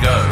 go.